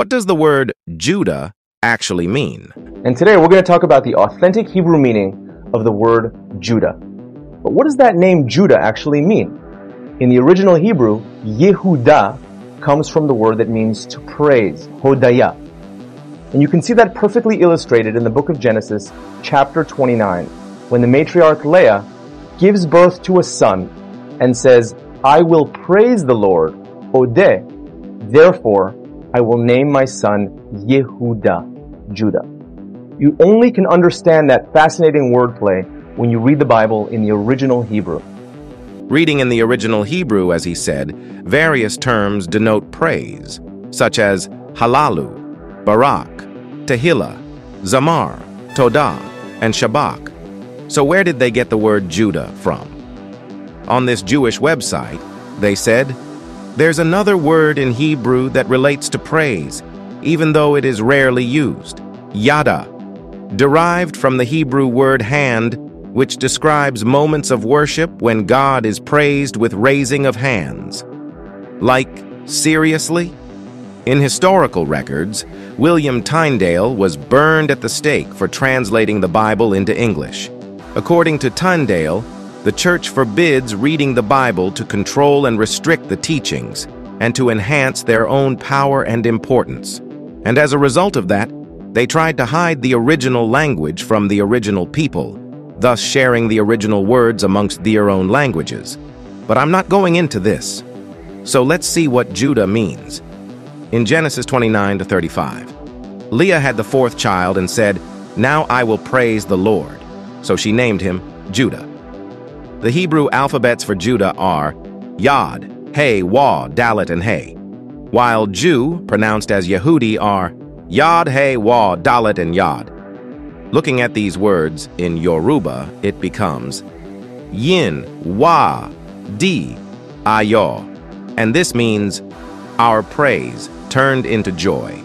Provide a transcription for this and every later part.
What does the word Judah actually mean? And today we're going to talk about the authentic Hebrew meaning of the word Judah. But what does that name Judah actually mean? In the original Hebrew, Yehudah comes from the word that means to praise, Hodaya. And you can see that perfectly illustrated in the book of Genesis, chapter 29, when the matriarch Leah gives birth to a son and says, I will praise the Lord, Odeh. Therefore, I will name my son Yehuda, Judah. You only can understand that fascinating wordplay when you read the Bible in the original Hebrew. Reading in the original Hebrew, as he said, various terms denote praise, such as halalu, barak, tehillah, zamar, todah, and shabak. So where did they get the word Judah from? On this Jewish website, they said, There's another word in Hebrew that relates to praise, even though it is rarely used, yada, derived from the Hebrew word hand, which describes moments of worship when God is praised with raising of hands. Like, seriously? In historical records, William Tyndale was burned at the stake for translating the Bible into English. According to Tyndale, the Church forbids reading the Bible to control and restrict the teachings and to enhance their own power and importance. And as a result of that, they tried to hide the original language from the original people, thus sharing the original words amongst their own languages. But I'm not going into this. So let's see what Judah means in Genesis 29 to 35. Leah had the fourth child and said, Now I will praise the Lord. So she named him Judah. The Hebrew alphabets for Judah are Yod, Hey, Wah, Dalet, and Hey, while Jew, pronounced as Yehudi, are Yod, Hey, Wah, Dalet, and Yod. Looking at these words in Yoruba, it becomes Yin, Wa, Di, Ayo, and this means our praise, turned into joy.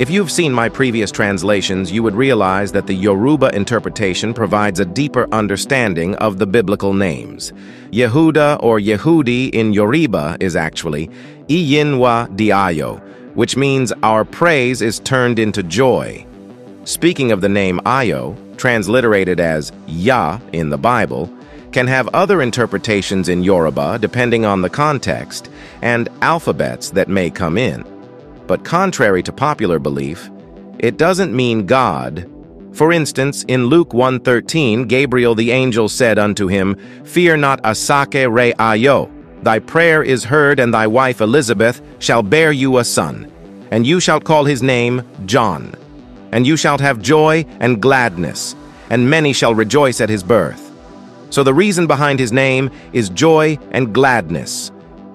If you've seen my previous translations, you would realize that the Yoruba interpretation provides a deeper understanding of the biblical names. Yehuda or Yehudi in Yoruba is actually Iyinwa Diayo, which means our praise is turned into joy. Speaking of the name Ayo, transliterated as Yah in the Bible, can have other interpretations in Yoruba depending on the context and alphabets that may come in. But contrary to popular belief, it doesn't mean God. For instance, in Luke 1.13, Gabriel the angel said unto him, Fear not Asake re Ayo, thy prayer is heard, and thy wife Elizabeth shall bear you a son, and you shalt call his name John. And you shalt have joy and gladness, and many shall rejoice at his birth. So the reason behind his name is joy and gladness.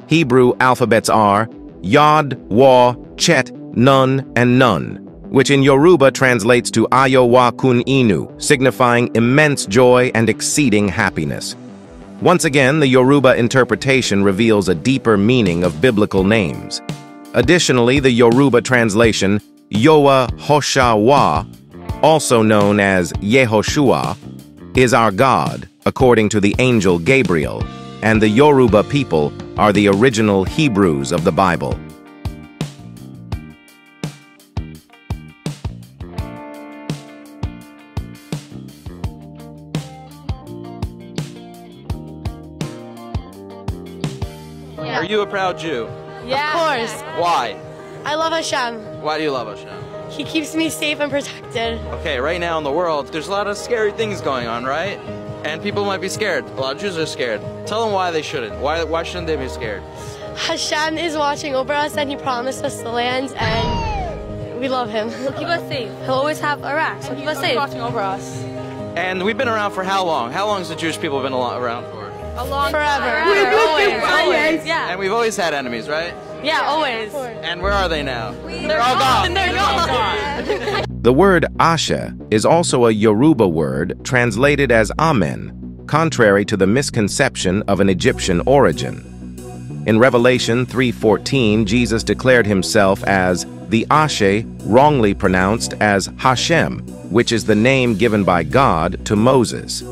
Hebrew alphabets are Yod, Wa, Chet, Nun, and Nun, which in Yoruba translates to Ayowa Kun Inu, signifying immense joy and exceeding happiness. Once again, the Yoruba interpretation reveals a deeper meaning of biblical names. Additionally, the Yoruba translation, Yoa Hoshawa, also known as Yehoshua, is our God, according to the angel Gabriel, and the Yoruba people are the original Hebrews of the Bible. You a proud Jew? Yeah. Of course. Why? I love Hashem. Why do you love Hashem? He keeps me safe and protected. Okay, right now in the world, there's a lot of scary things going on, right? And people might be scared. A lot of Jews are scared. Tell them why they shouldn't. Why, why shouldn't they be scared? Hashem is watching over us and he promised us the land and we love him. He'll keep us safe. He'll always have Iraq, so keep us safe. He's watching over us. And we've been around for how long? How long has the Jewish people been around for? A long Forever. Forever. Always, always. Yeah. And we've always had enemies, right? Yeah, always. And where are they now? They're all gone. They're gone. The word Ashe is also a Yoruba word translated as Amen, contrary to the misconception of an Egyptian origin. In Revelation 3:14, Jesus declared himself as the Ashe, wrongly pronounced as Hashem, which is the name given by God to Moses.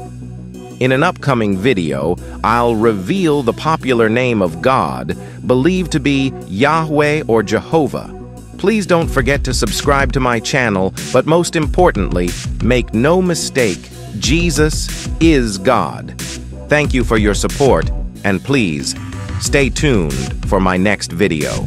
In an upcoming video, I'll reveal the popular name of God, believed to be Yahweh or Jehovah. Please don't forget to subscribe to my channel, but most importantly, make no mistake, Jesus is God. Thank you for your support, and please, stay tuned for my next video.